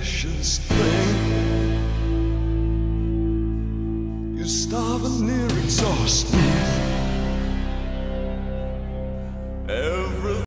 precious thing. You starve and near exhaust me.